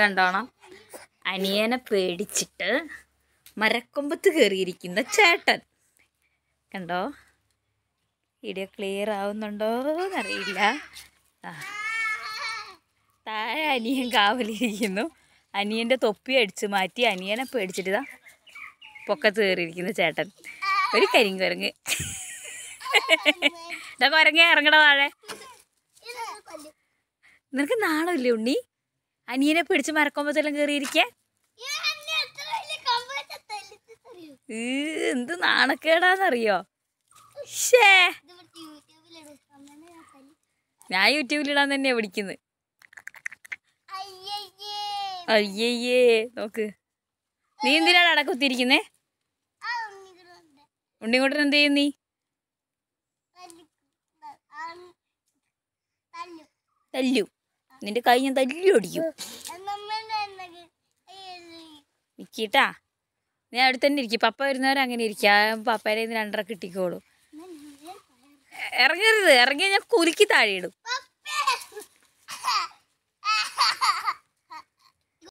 കണ്ടോണം? അനിയനെ പേടിച്ചിട്ട് മരക്കൊമ്പത്ത് കയറിയിരിക്കുന്ന ചേട്ടൻ. കണ്ടോ? വീഡിയോ ക്ലിയർ ആവുന്നുണ്ടോ എന്നറിയില്ല. താഴെ അനിയൻ കാവലിരിക്കുന്നു. അനിയന്റെ തൊപ്പി അടിച്ച് മാറ്റി അനിയനെ പേടിച്ചിട്ട് ഇതാ പൊക്കത്ത് കയറിയിരിക്കുന്ന ചേട്ടൻ. ഒരു കരിങ്കുരങ്ങ് ഇതാ കുരങ്ങ ഇറങ്ങണ താഴെ നിനക്ക് നാണമില്ലേ ഉണ്ണി? അനിയനെ പിടിച്ച് മരക്കൊമ്പത്തെല്ലാം കയറിയിരിക്കേ ഈ എന്ത് നാണക്കേടാന്നറിയോ? ഷേ ഞാൻ യൂട്യൂബിലിടാൻ തന്നെയാ പിടിക്കുന്നത് അയ്യയ്യേ നോക്ക്. നീ എന്തിനാണ് അടക്കുത്തിരിക്കുന്നേ ഉണ്ണിക്കുട്ടൻ എന്ത് ചെയ്യും നീ തല്ലു. നിന്റെ കൈ ഞാൻ തല്ലി ഓടിക്കും ഇരിക്കട്ടാ നീ അവിടെ തന്നെ ഇരിക്കും. പപ്പ വരുന്നവരെ അങ്ങനെ ഇരിക്കാം. പപ്പേരെ രണ്ടര കിട്ടിക്കോളൂ. ഇറങ്ങരുത്. ഇറങ്ങിയാൽ ഞാൻ കുലുക്കി താഴെ ഇടും.